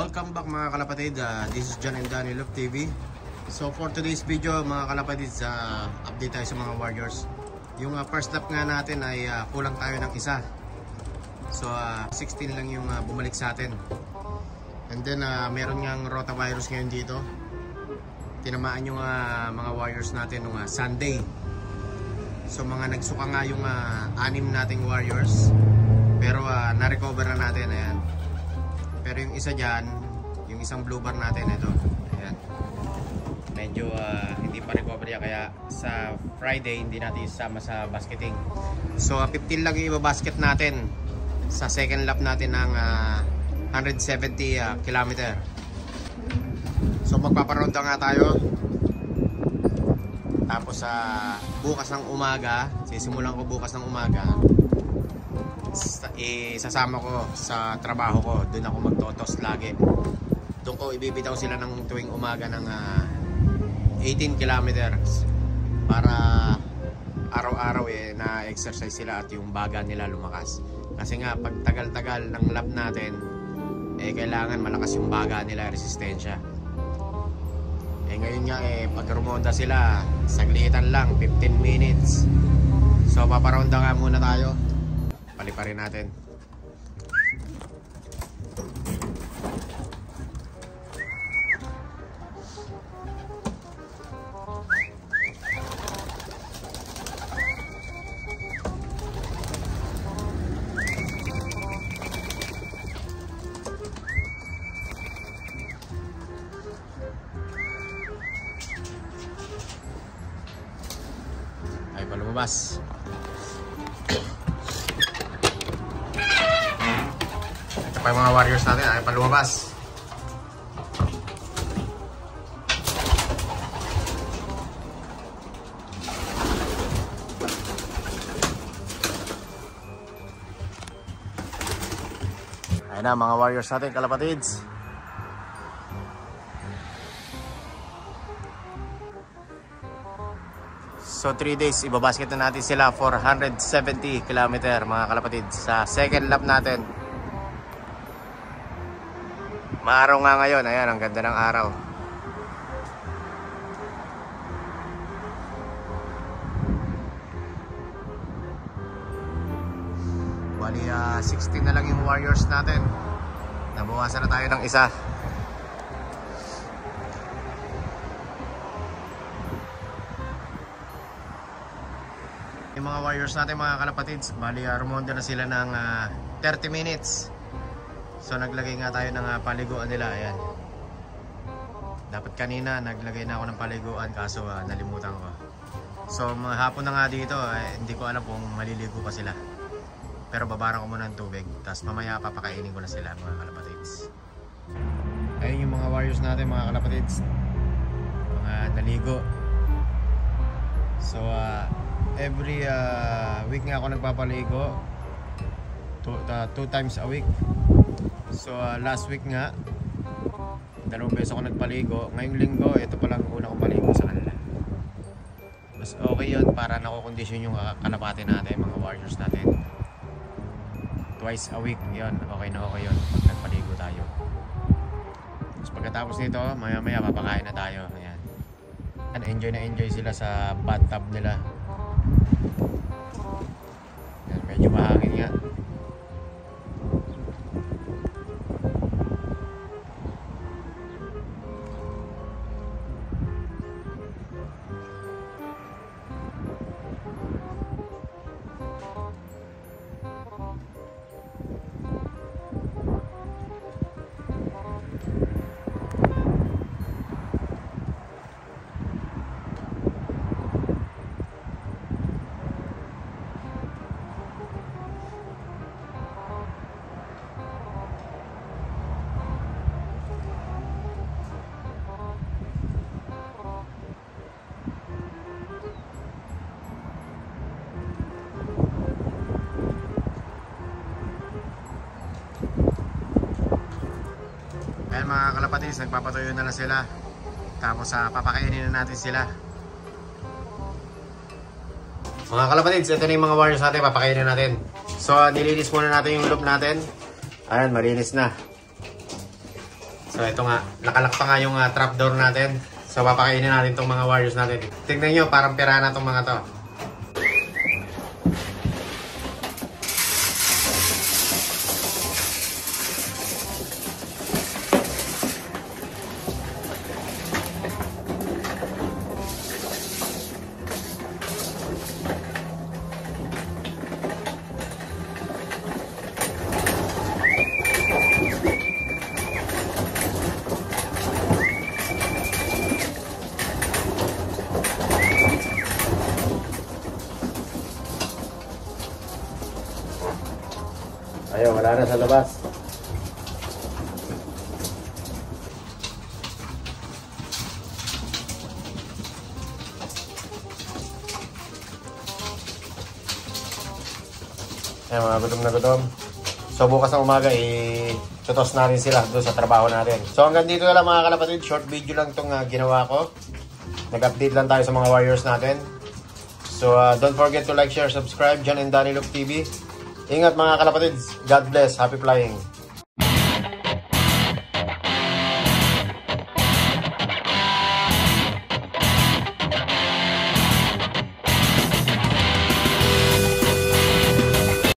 Welcome back mga kalapatid. Uh, this is John and Danny Love TV. So for today's video mga kalapatid, uh, update tayo sa mga Warriors. Yung uh, first lap nga natin ay uh, kulang tayo ng isa. So uh, 16 lang yung uh, bumalik sa atin. And then uh, meron ngang rotavirus ngayon dito. Tinamaan yung uh, mga Warriors natin nung uh, Sunday. So mga nagsuka nga yung uh, anim nating Warriors. Pero uh, na-recover na natin. Ayan. Pero yung isa dyan, yung isang blue bar natin, ito. Ayan. Medyo uh, hindi pa recover yan. Kaya sa Friday, hindi natin isama sa basketing. So uh, 15 lang yung ibabasket natin sa second lap natin ng uh, 170 uh, kilometer. So magpaparonda nga tayo. Tapos sa uh, bukas ng umaga, sisimulan ko bukas ng umaga, isasama ko sa trabaho ko. Doon ako magtotos lagi. Doon ko ibibitaw sila ng tuwing umaga ng uh, 18 kilometers para araw-araw eh na exercise sila at yung baga nila lumakas. Kasi nga pag tagal-tagal ng lap natin eh kailangan malakas yung baga nila resistensya. Eh ngayon nga eh pag rumonda sila saglitan lang 15 minutes. So paparonda nga muna tayo paliparin natin. Ay pa Ito pa yung mga warriors natin, ay pa lumabas. Na mga warriors natin, kalapatids. So 3 days, ibabasket na natin sila for 170 km mga kalapatids sa second lap natin. Maaraw nga ngayon. Ayan, ang ganda ng araw. Bali, uh, ah, 16 na lang yung warriors natin. Nabawasan na tayo ng isa. Yung mga warriors natin, mga kalapatids, bali, uh, rumonda na sila ng uh, 30 minutes. So naglagay nga tayo ng uh, paliguan nila, ayan. Dapat kanina naglagay na ako ng paliguan kaso uh, nalimutan ko. So hapon na nga dito, eh, hindi ko alam kung maliligo pa sila. Pero babaran ko muna ng tubig, tapos mamaya papakainin ko na sila mga kalapatids. Ayun yung mga warriors natin mga kalapatids. Mga naligo. So uh, every uh, week nga ako nagpapaligo. Two, uh, two times a week. So uh, last week nga dalawang beses ako nagpaligo. Ngayong linggo, ito pa lang una kong paligo sa kanila. Mas okay yun para nakokondisyon yung kalapati natin, mga warriors natin. Twice a week, yun. Okay na okay yun pag nagpaligo tayo. Tapos pagkatapos nito, maya maya papakain na tayo. Ayan. And enjoy na enjoy sila sa bathtub nila. Ayan, medyo mahangin nga. Mga kalapatids, nagpapatuyo na lang sila. Tapos uh, papakainin na natin sila. Mga kalapatids, ito na yung mga warriors natin, papakainin natin. So, nilinis muna natin yung loop natin. Ayan, malinis na. So, ito nga, nakalak pa nga yung uh, trapdoor natin. So papakainin natin tong mga warriors natin. Tignan nyo, parang pera na tong mga to. Ayun, wala na sa labas. Ayun, mga gutom na gutom. So bukas ng umaga, i-tutos natin sila doon sa trabaho natin. So hanggang dito na lang mga kalapatid. Short video lang itong uh, ginawa ko. Nag-update lang tayo sa mga warriors natin. So uh, don't forget to like, share, subscribe. John and Danny Look TV. Ingat mga kalapatids. God bless. Happy flying.